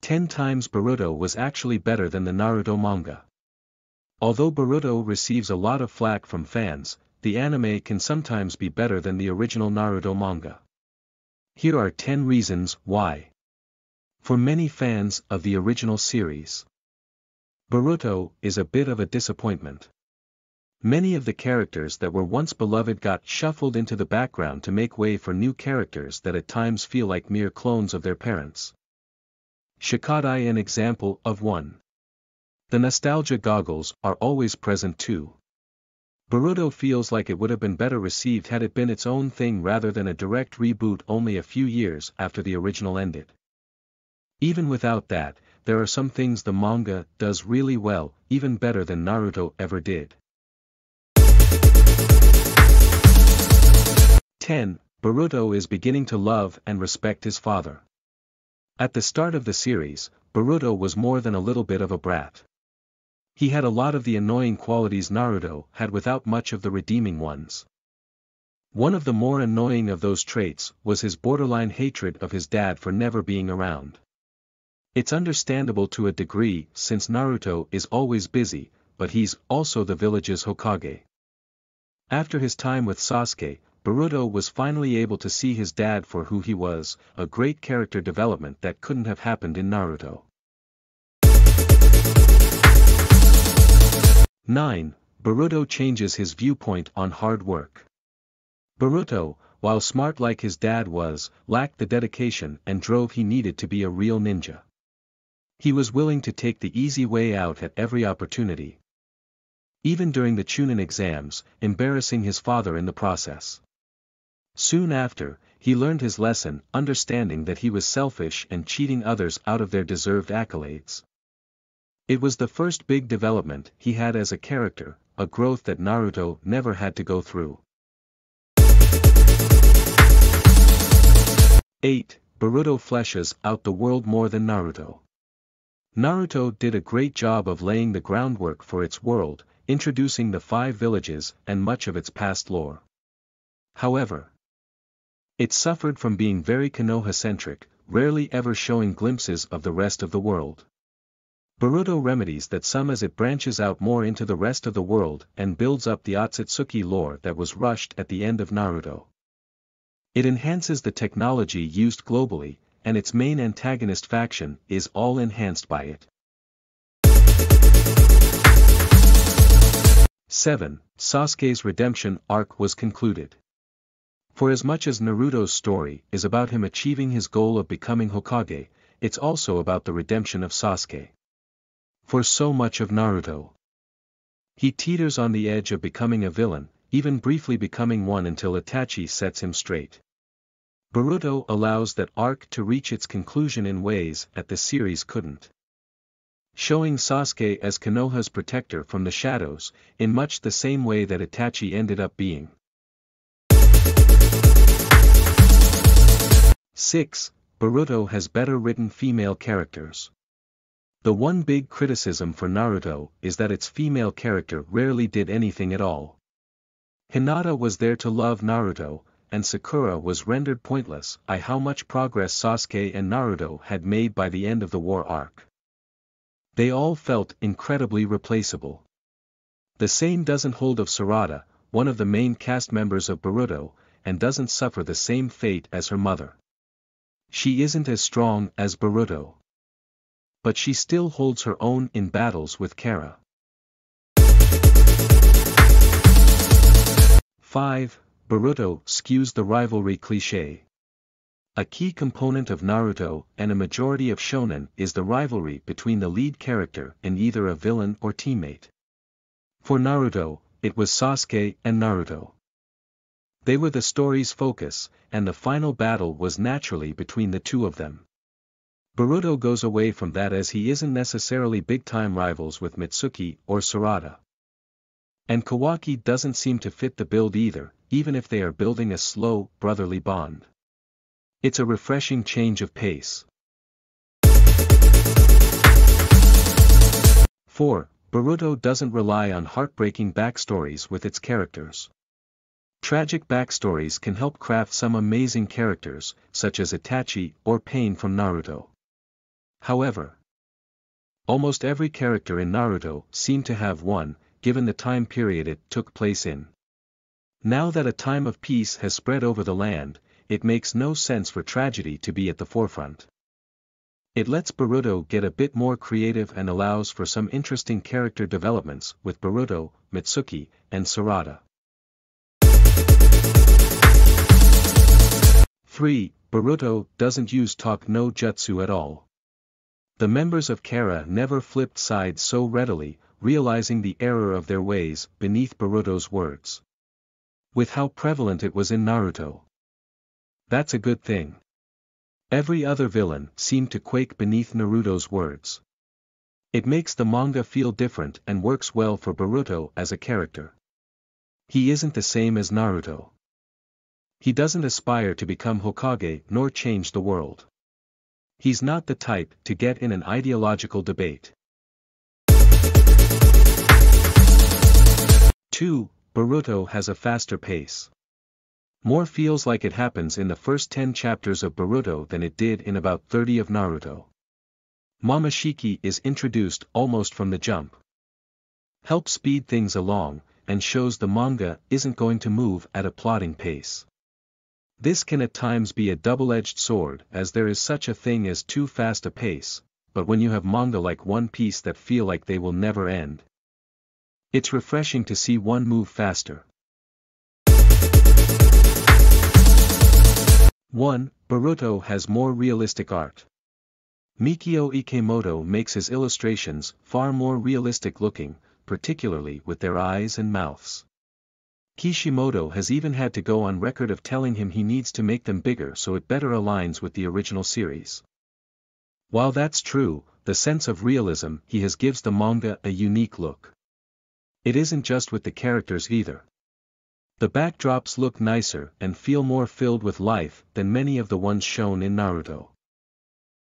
10 times Boruto was actually better than the Naruto manga. Although Boruto receives a lot of flack from fans, the anime can sometimes be better than the original Naruto manga. Here are 10 reasons why. For many fans of the original series, Boruto is a bit of a disappointment. Many of the characters that were once beloved got shuffled into the background to make way for new characters that at times feel like mere clones of their parents. Shikadai an example of one. The nostalgia goggles are always present too. Boruto feels like it would have been better received had it been its own thing rather than a direct reboot only a few years after the original ended. Even without that, there are some things the manga does really well, even better than Naruto ever did. 10. Boruto is beginning to love and respect his father. At the start of the series, Boruto was more than a little bit of a brat. He had a lot of the annoying qualities Naruto had without much of the redeeming ones. One of the more annoying of those traits was his borderline hatred of his dad for never being around. It's understandable to a degree since Naruto is always busy, but he's also the village's Hokage. After his time with Sasuke, Boruto was finally able to see his dad for who he was, a great character development that couldn't have happened in Naruto. 9. Boruto changes his viewpoint on hard work. Boruto, while smart like his dad was, lacked the dedication and drove he needed to be a real ninja. He was willing to take the easy way out at every opportunity. Even during the Chunin exams, embarrassing his father in the process. Soon after, he learned his lesson, understanding that he was selfish and cheating others out of their deserved accolades. It was the first big development he had as a character, a growth that Naruto never had to go through. 8. Boruto fleshes out the world more than Naruto. Naruto did a great job of laying the groundwork for its world, introducing the five villages and much of its past lore. However, it suffered from being very Konoha-centric, rarely ever showing glimpses of the rest of the world. Boruto remedies that some as it branches out more into the rest of the world and builds up the Otsutsuki lore that was rushed at the end of Naruto. It enhances the technology used globally, and its main antagonist faction is all enhanced by it. 7. Sasuke's redemption arc was concluded. For as much as Naruto's story is about him achieving his goal of becoming Hokage, it's also about the redemption of Sasuke. For so much of Naruto. He teeters on the edge of becoming a villain, even briefly becoming one until Itachi sets him straight. Boruto allows that arc to reach its conclusion in ways that the series couldn't. Showing Sasuke as Konoha's protector from the shadows, in much the same way that Itachi ended up being. 6. Boruto has better written female characters. The one big criticism for Naruto is that its female character rarely did anything at all. Hinata was there to love Naruto, and Sakura was rendered pointless by how much progress Sasuke and Naruto had made by the end of the war arc. They all felt incredibly replaceable. The same doesn't hold of Sarada, one of the main cast members of Boruto, and doesn't suffer the same fate as her mother. She isn't as strong as Boruto. But she still holds her own in battles with Kara. 5. Boruto skews the rivalry cliché. A key component of Naruto and a majority of shonen is the rivalry between the lead character and either a villain or teammate. For Naruto, it was Sasuke and Naruto. They were the story's focus, and the final battle was naturally between the two of them. Boruto goes away from that as he isn't necessarily big-time rivals with Mitsuki or Sarada. And Kawaki doesn't seem to fit the build either, even if they are building a slow, brotherly bond. It's a refreshing change of pace. 4. Boruto doesn't rely on heartbreaking backstories with its characters. Tragic backstories can help craft some amazing characters, such as Itachi or Pain from Naruto. However, almost every character in Naruto seemed to have one, given the time period it took place in. Now that a time of peace has spread over the land, it makes no sense for tragedy to be at the forefront. It lets Boruto get a bit more creative and allows for some interesting character developments with Boruto, Mitsuki, and Sarada. 3. Boruto doesn't use talk no jutsu at all. The members of Kara never flipped sides so readily, realizing the error of their ways beneath Boruto's words. With how prevalent it was in Naruto. That's a good thing. Every other villain seemed to quake beneath Naruto's words. It makes the manga feel different and works well for Boruto as a character. He isn't the same as Naruto. He doesn't aspire to become Hokage nor change the world. He's not the type to get in an ideological debate. 2. Boruto has a faster pace. More feels like it happens in the first 10 chapters of Boruto than it did in about 30 of Naruto. Momoshiki is introduced almost from the jump. Helps speed things along, and shows the manga isn't going to move at a plodding pace. This can at times be a double-edged sword as there is such a thing as too fast a pace, but when you have manga like One Piece that feel like they will never end. It's refreshing to see one move faster. 1. Boruto has more realistic art. Mikio Ikemoto makes his illustrations far more realistic looking, particularly with their eyes and mouths. Kishimoto has even had to go on record of telling him he needs to make them bigger so it better aligns with the original series. While that's true, the sense of realism he has gives the manga a unique look. It isn't just with the characters either. The backdrops look nicer and feel more filled with life than many of the ones shown in Naruto.